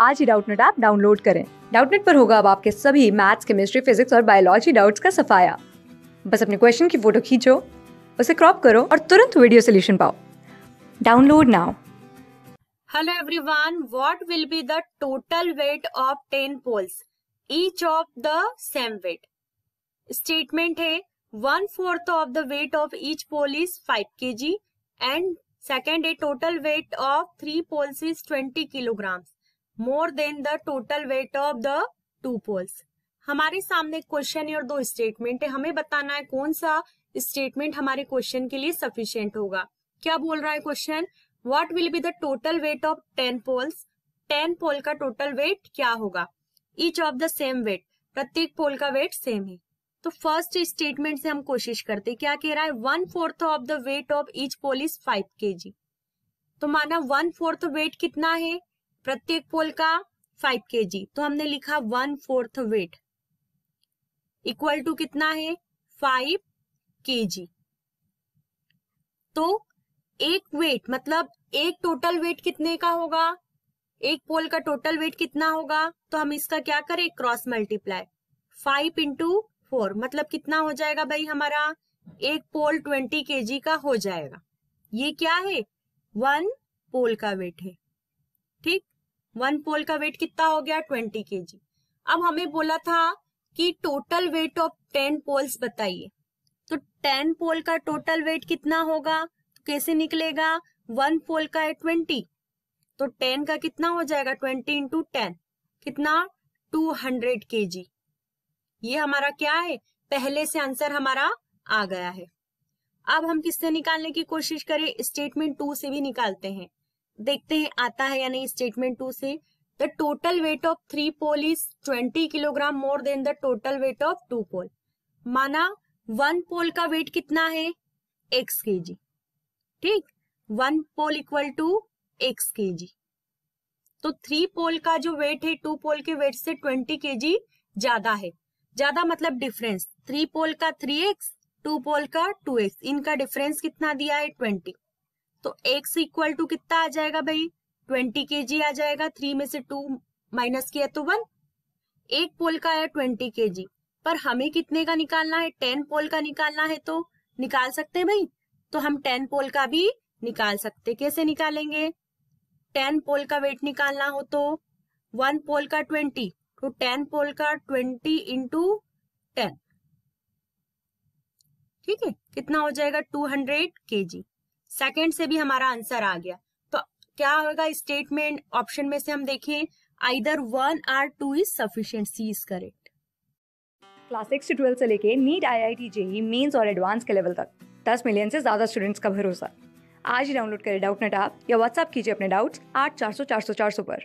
आज ही Doubtnut app download करें। डाउटनेट पर होगा अब आपके सभी मैथ्स, केमिस्ट्री, फिजिक्स और बायोलॉजी डाउट्स का सफाया। बस अपने क्वेश्चन की फ़ोटो खींचो, उसे क्रॉप करो और तुरंत वीडियो सोल्यूशन पाओ। Download now. Hello everyone what will be the total weight of ten poles each of the same weight statement है one fourth of the weight of each pole is five K G and second है total weight of three poles is twenty kilograms more than the total weight of the two poles. हमारे सामने question है और दो statement है। हमें बताना है कौन सा स्टेटमेंट हमारे क्वेश्चन के लिए सफिशियंट होगा। क्या बोल रहा है question what will be the total weight of ten poles ten pole का टोटल वेट क्या होगा? Each of the same weight प्रत्येक पोल का वेट सेम है। तो फ़र्स्ट स्टेटमेंट से हम कोशिश करते क्या कह रहा है? One fourth of the weight of each pole is five K तो माना वन फोर्थ वेट कितना है? प्रत्येक पोल का फाइव के जी तो हमने लिखा one fourth weight equal to कितना है? फाइव के जी तो एक वेट मतलब एक टोटल वेट कितने का होगा? एक पोल का टोटल वेट कितना होगा? तो हम इसका क्या करें? Cross multiply five into four मतलब कितना हो जाएगा भाई हमारा? एक पोल ट्वेंटी के का हो जाएगा. ये क्या है? वन पोल का वेट है. ठीक? वन पोल का वेट कितना हो गया? ट्वेंटी के अब हमें बोला था कि total weight of ten poles बताइए। तो टेन पोल का टोटल वेट कितना होगा? तो कैसे निकलेगा? वन पोल का है ट्वेंटी तो टेन का कितना हो जाएगा? ट्वेंटी इंटू टेन कितना? टू हंड्रेड के ये हमारा क्या है? पहले से आंसर हमारा आ गया है। अब हम किससे निकालने की कोशिश करें? स्टेटमेंट टू से भी निकालते हैं। देखते हैं, आता है या नहीं स्टेटमेंट टू से। The total weight of three pole is twenty kilogram more than the total weight of two pole माना वन पोल का वेट कितना है? एक्स के जी ठीक? One pole equal to X K G तो three पोल का जो wait है to पोल के वेट से ट्वेंटी के जी ज़्यादा है। ज़्यादा मतलब डिफरेंस थ्री पोल का थ्री एक्स टू पोल का टू एक्स इनका डिफरेंस कितना दिया है? ट्वेंटी तो एक्स इक्वल टू कितना आ जाएगा भाई? ट्वेंटी के जी आ जाएगा थ्री में से टू माइनस किया तो वन एक पोल का है ट्वेंटी के जी पर हमें कितने का निकालना है? टेन पोल का निकालना है तो निकाल सकते हैं भाई? तो हम टेन पोल का भी निकाल सकते। कैसे निकालेंगे? टेन पोल का वेट निकालना हो तो वन पोल का ट्वेंटी तो टेन पोल का ट्वेंटी इंटू टेन ठीक है? कितना हो जाएगा? टू हंड्रेड के जी सेकेंड से भी हमारा आंसर आ गया। तो क्या होगा स्टेटमेंट ऑप्शन में से हम देखें either one or two is sufficient C is correct class six to twelfth से लेके NEET I I T JEE mains और एडवांस के लेवल तक। दस मिलियन से ज़्यादा स्टूडेंट्स का भरोसा। आज ही डाउनलोड करें डाउट नेट आप या व्हाट्सअप कीजिए अपने डाउट्स आठ चार सौ चार सौ चार सौ पर।